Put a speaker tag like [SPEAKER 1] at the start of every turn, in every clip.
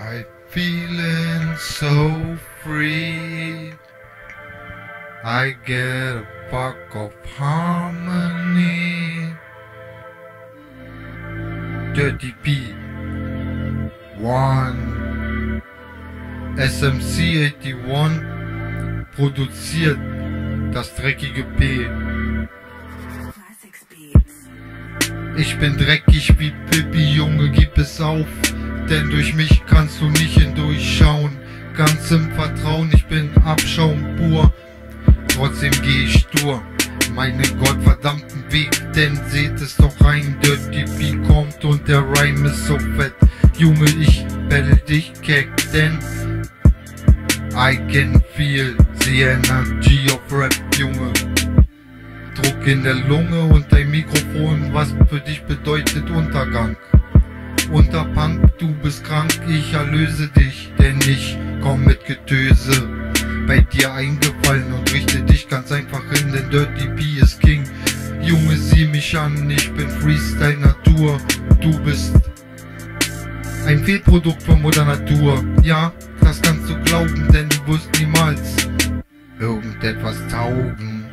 [SPEAKER 1] I feeling so free. I get a buck of harmony. Dirty B. One. SMC 81 produziert das dreckige
[SPEAKER 2] Beats.
[SPEAKER 1] Ich bin dreckig wie Pippi, Junge, es auf. Denn durch mich kannst du nicht hindurchschauen. Ganz im Vertrauen, ich bin Abschaum pur. Trotzdem geh ich stur meinen gottverdammten Weg, denn seht es doch rein, Dirty B kommt und der Rhyme ist so fett. Junge, ich belle dich keck, denn I can feel the energy of rap, Junge. Druck in der Lunge und dein Mikrofon, was für dich bedeutet Untergang. Unterpunk, du bist krank, ich erlöse dich, denn ich komm mit Getöse bei dir eingefallen und richte dich ganz einfach hin, denn Dirty B ist King. Junge, sieh mich an, ich bin Freestyle Natur, du bist ein Fehlprodukt von Mutter Natur. Ja, das kannst du glauben, denn du wirst niemals irgendetwas taugen.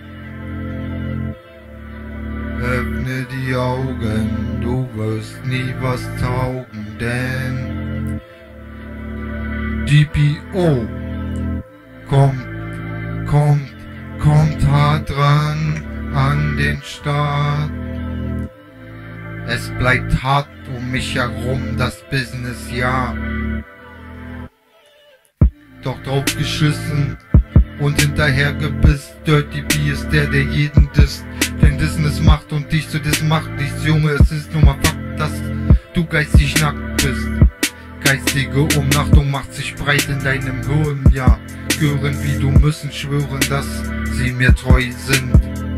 [SPEAKER 1] Wirst nie was taugen, denn DPO kommt, kommt, kommt hart dran an den Start. Es bleibt hart um mich herum das Business, ja. Doch drauf geschissen und hinterher gebiss. Dirty B ist der, der jeden disst. Denn ist Macht und dich zu dissen macht nichts, Junge. Es ist nur mal Fakt, dass du geistig nackt bist. Geistige Umnachtung macht sich breit in deinem Hirn, ja. Gören wie du müssen schwören, dass sie mir treu sind.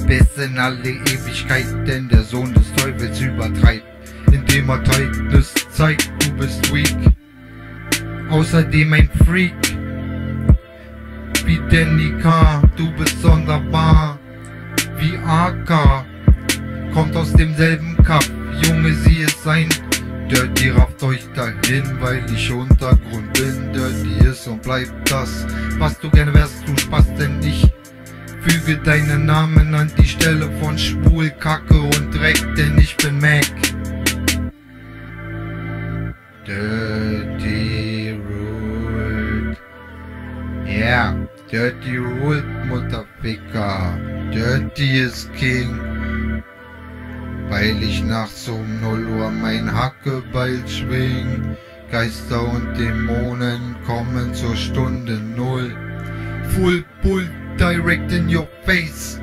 [SPEAKER 1] Bis in alle Ewigkeit, denn der Sohn des Teufels übertreibt, indem er Tightness zeigt, du bist weak. Außerdem ein Freak, wie Danny K., du bist sonderbar, wie AK, kommt aus demselben Cup, Junge, sie ist sein Dirty rafft euch dahin, weil ich Untergrund bin. Dirty ist und bleibt das, was du gerne wärst, du Spaß, denn ich füge deinen Namen an die Stelle von Schwul, Kacke und Dreck, denn ich bin Mac. Dirty ruled. Yeah, dirty ruled, Mutterficker. Dirty is king weil ich nachts um 0 Uhr mein Hackebeil schwing. Geister und Dämonen kommen zur Stunde Null. Full Bull direct in your face.